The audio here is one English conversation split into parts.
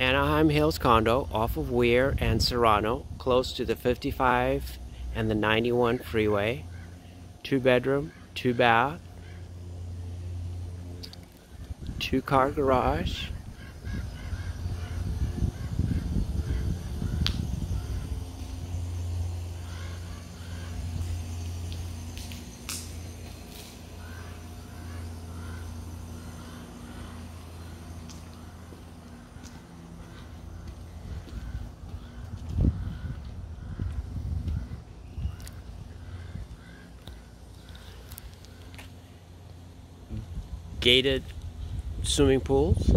Anaheim Hills condo off of Weir and Serrano, close to the 55 and the 91 freeway. Two bedroom, two bath, two car garage. Gated swimming pools.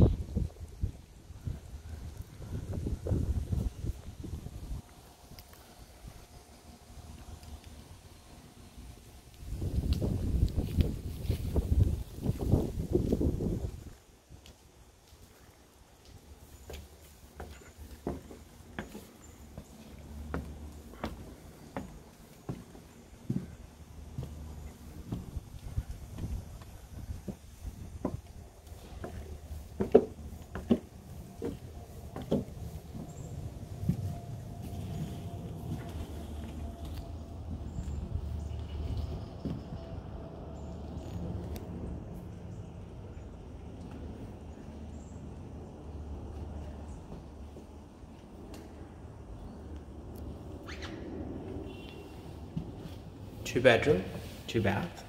Two bedroom, two bath,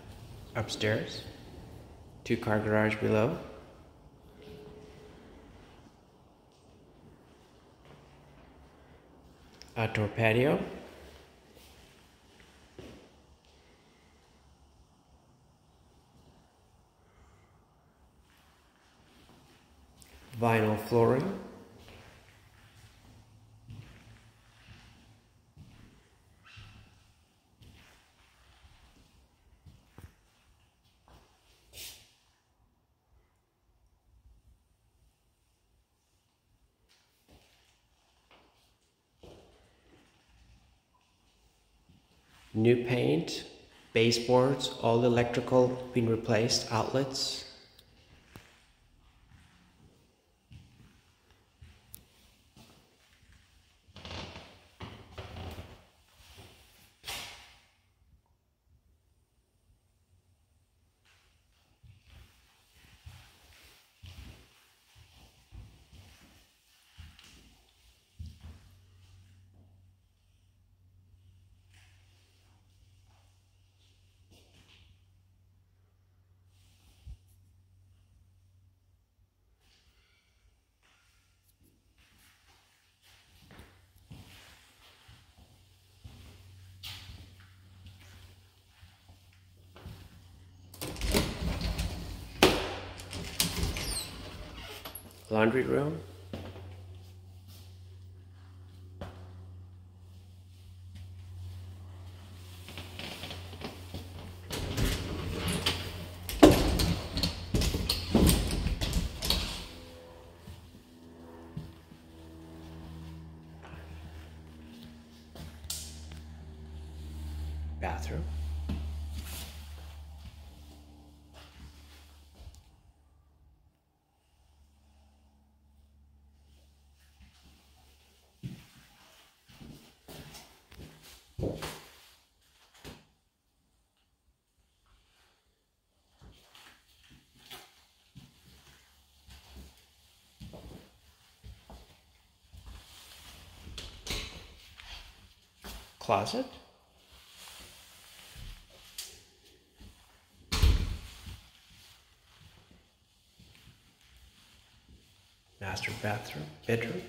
upstairs, two car garage below. Outdoor patio. Vinyl flooring. New paint, baseboards, all electrical been replaced, outlets. Laundry room. Bathroom. Closet. Master bathroom, bedroom.